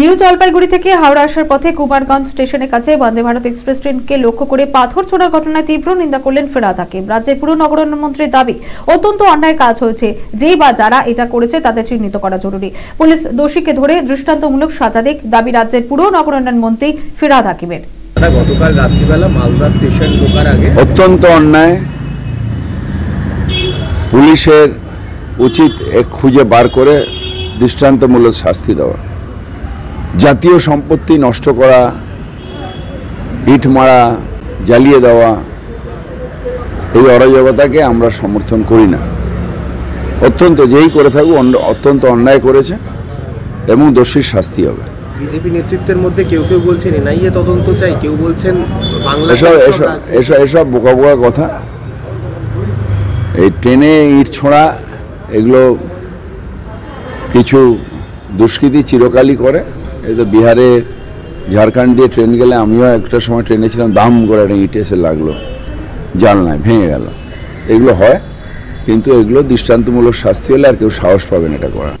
New Jalpaiguri থেকে হাওড়া আসার পথে কুমারগঞ্জ স্টেশনের কাছে বন্দে ভারত এক্সপ্রেস ট্রেনকে লক্ষ্য করে পাথর ছোড়ার ঘটনায় তীব্র নিন্দা করলেন ফেরাদ হাকিম। রাজ্যের পুর নগরায়ণ মন্ত্রীর দাবি অত্যন্ত অন্যায় কাজ হয়েছে। যেই বা যারা এটা করেছে তাদের চিহ্নিত করা জরুরি। পুলিশ দোষীকে ধরে দৃষ্টান্তমূলক সাজা দিক দাবি রাজ্যের পুর নগরায়ণ মন্ত্রী ফিরাদ হাকিমের। গতকাল রাত্রিবেলা মালদা স্টেশন ঢোকার আগে অত্যন্ত অন্যায়। পুলিশের উচিত খুঁজে বার করে দৃষ্টান্তমূলক শাস্তি দেওয়া। জাতীয় সম্পত্তি নষ্ট করা ইট মারা জ্বালিয়ে দেওয়া এই অরাজকতাকে আমরা সমর্থন করি না। অত্যন্ত যেই করে থাকুক অত্যন্ত অন্যায় করেছে এবং দোষীর শাস্তি হবে। বিজেপি নেতৃত্বের মধ্যে কেউ কেউ বলছেন এনআইএ তদন্ত চাই কেউ বলছেন বাংলা এসব এসব এসব এসব বোকা বোকা কথা। এই ট্রেনে ইট ছোঁড়া এগুলো কিছু দুষ্কৃতি চিরকালই করে। এই তো বিহারে ঝাড়খণ্ড দিয়ে ট্রেন গেলে আমিও একটা সময় ট্রেনে ছিলাম, দাম করে একটা ইট এসে লাগল। জানলায়, ভেঙে গেল। এগুলো হয়, কিন্তু এগুলো দৃষ্টান্তমূলক শাস্তি হলে আর কেউ সাহস পাবেন এটা করা